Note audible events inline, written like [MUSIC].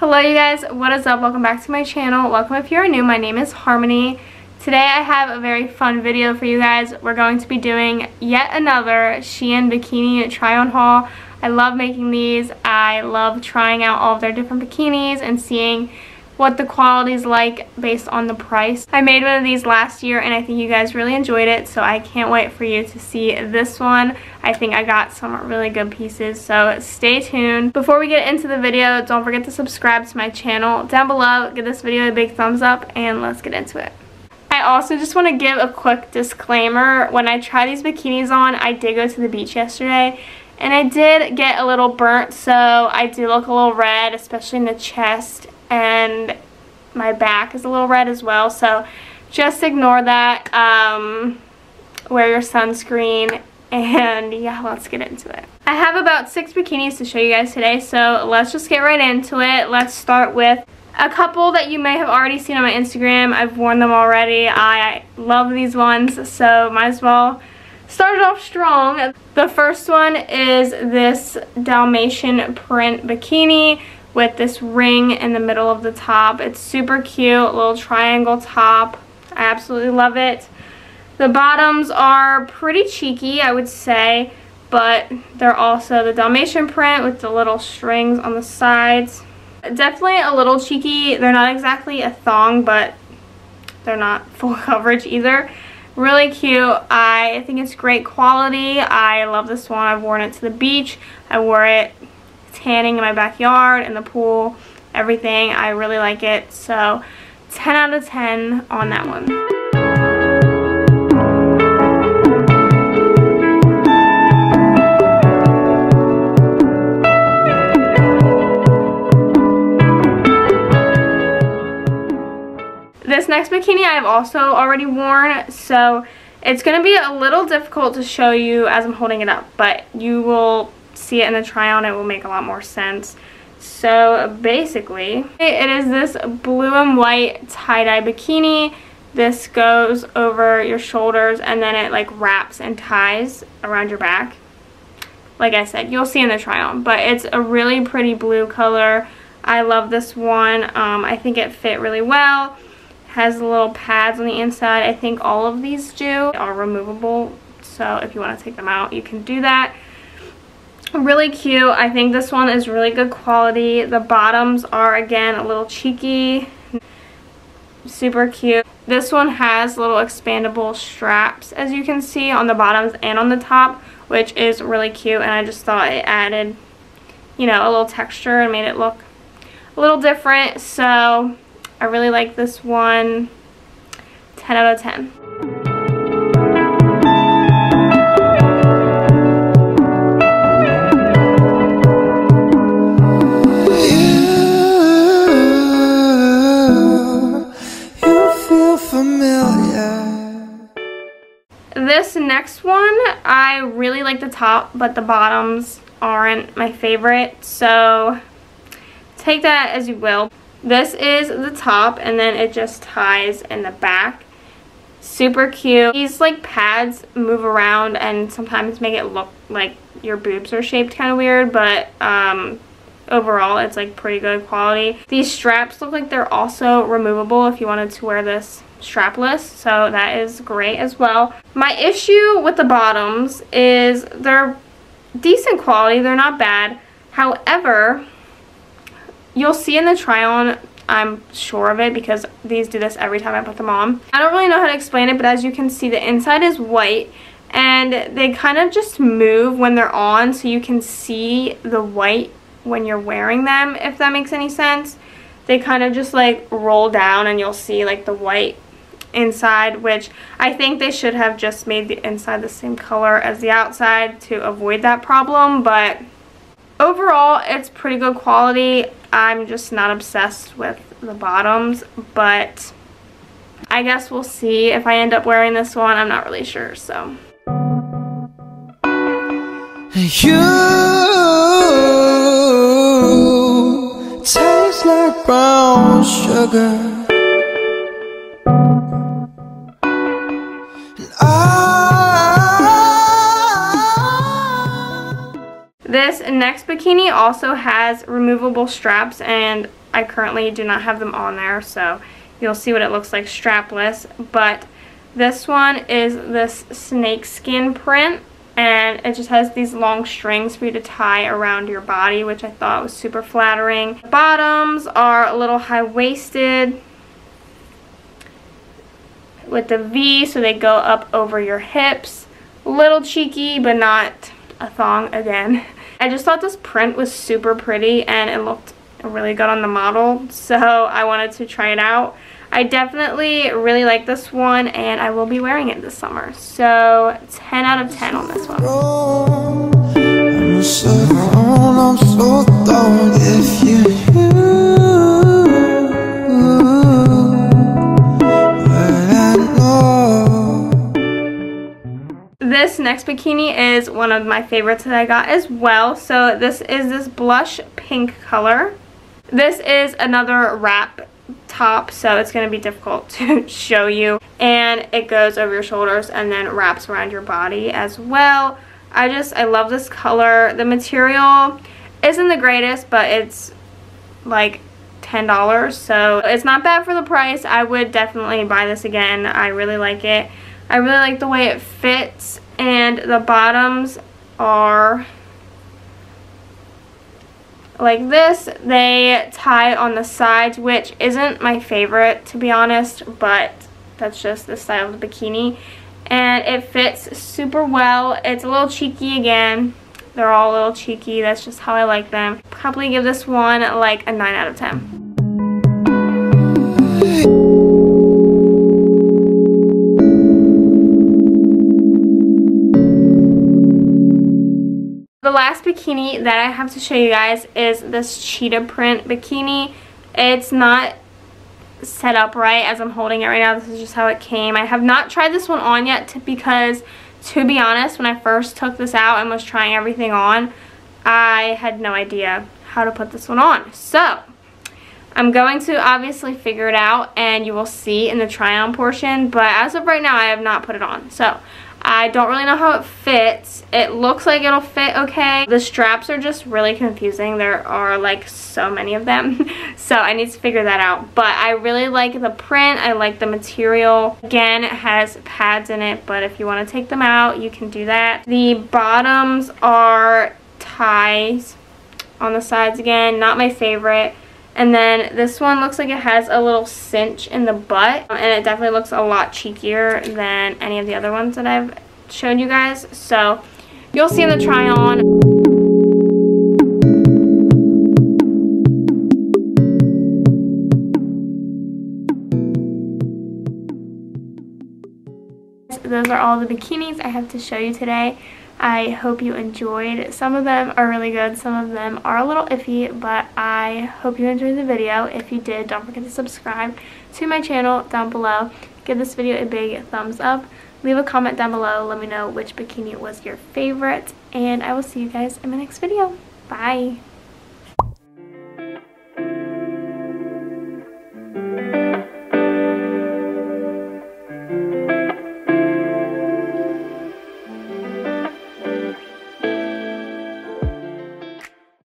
Hello you guys, what is up? Welcome back to my channel. Welcome if you're new, my name is Harmony. Today I have a very fun video for you guys. We're going to be doing yet another Shein bikini try on haul. I love making these. I love trying out all of their different bikinis and seeing what the quality is like based on the price. I made one of these last year and I think you guys really enjoyed it so I can't wait for you to see this one. I think I got some really good pieces so stay tuned. Before we get into the video don't forget to subscribe to my channel down below. Give this video a big thumbs up and let's get into it. I also just want to give a quick disclaimer. When I try these bikinis on, I did go to the beach yesterday and I did get a little burnt so I do look a little red especially in the chest and my back is a little red as well so just ignore that um, wear your sunscreen and [LAUGHS] yeah let's get into it. I have about six bikinis to show you guys today so let's just get right into it. Let's start with a couple that you may have already seen on my Instagram. I've worn them already. I love these ones so might as well start it off strong. The first one is this Dalmatian print bikini with this ring in the middle of the top. It's super cute, little triangle top. I absolutely love it. The bottoms are pretty cheeky, I would say, but they're also the Dalmatian print with the little strings on the sides. Definitely a little cheeky. They're not exactly a thong, but they're not [LAUGHS] full coverage either. Really cute. I think it's great quality. I love this one. I've worn it to the beach. I wore it tanning in my backyard, in the pool, everything. I really like it. So 10 out of 10 on that one. This next bikini I've also already worn, so it's going to be a little difficult to show you as I'm holding it up, but you will see it in the try on, it will make a lot more sense. So basically, it is this blue and white tie-dye bikini. This goes over your shoulders and then it like wraps and ties around your back. Like I said, you'll see in the try on, but it's a really pretty blue color. I love this one. Um, I think it fit really well. Has little pads on the inside. I think all of these do are removable. So if you want to take them out, you can do that really cute. I think this one is really good quality. The bottoms are again a little cheeky. Super cute. This one has little expandable straps as you can see on the bottoms and on the top which is really cute and i just thought it added you know a little texture and made it look a little different. So i really like this one. 10 out of 10 like the top, but the bottoms aren't my favorite. So take that as you will. This is the top and then it just ties in the back. Super cute. These like pads move around and sometimes make it look like your boobs are shaped kind of weird, but um, overall it's like pretty good quality. These straps look like they're also removable if you wanted to wear this strapless so that is great as well. My issue with the bottoms is they're decent quality they're not bad. However you'll see in the try on I'm sure of it because these do this every time I put them on. I don't really know how to explain it but as you can see the inside is white and they kind of just move when they're on so you can see the white when you're wearing them if that makes any sense. They kind of just like roll down and you'll see like the white inside, which I think they should have just made the inside the same color as the outside to avoid that problem, but overall it's pretty good quality. I'm just not obsessed with the bottoms, but I guess we'll see if I end up wearing this one. I'm not really sure, so. You taste like brown sugar Ah. This next bikini also has removable straps and I currently do not have them on there, so you'll see what it looks like strapless. But this one is this snake skin print and it just has these long strings for you to tie around your body which I thought was super flattering. The bottoms are a little high-waisted with the V so they go up over your hips. Little cheeky but not a thong again. [LAUGHS] I just thought this print was super pretty and it looked really good on the model so I wanted to try it out. I definitely really like this one and I will be wearing it this summer. So 10 out of 10 on this one. Bikini is one of my favorites that I got as well. So this is this blush pink color. This is another wrap top so it's going to be difficult [LAUGHS] to show you. And it goes over your shoulders and then wraps around your body as well. I just I love this color. The material isn't the greatest but it's like $10 so it's not bad for the price. I would definitely buy this again. I really like it. I really like the way it fits and the bottoms are like this. They tie on the sides, which isn't my favorite, to be honest, but that's just the style of the bikini. And it fits super well. It's a little cheeky again. They're all a little cheeky. That's just how I like them. Probably give this one like a 9 out of 10. The last bikini that I have to show you guys is this cheetah print bikini. It's not set up right as I'm holding it right now. This is just how it came. I have not tried this one on yet because, to be honest, when I first took this out and was trying everything on, I had no idea how to put this one on. So, I'm going to obviously figure it out and you will see in the try on portion, but as of right now, I have not put it on. So, I don't really know how it fits. It looks like it'll fit okay. The straps are just really confusing. There are like so many of them. [LAUGHS] so I need to figure that out. But I really like the print. I like the material. Again, it has pads in it, but if you want to take them out, you can do that. The bottoms are ties on the sides again. Not my favorite. And then this one looks like it has a little cinch in the butt. And it definitely looks a lot cheekier than any of the other ones that I've shown you guys. So you'll see in the try on. Those are all the bikinis I have to show you today. I hope you enjoyed. Some of them are really good, some of them are a little iffy, but I hope you enjoyed the video. If you did, don't forget to subscribe to my channel down below. Give this video a big thumbs up. Leave a comment down below. Let me know which bikini was your favorite. And I will see you guys in my next video. Bye.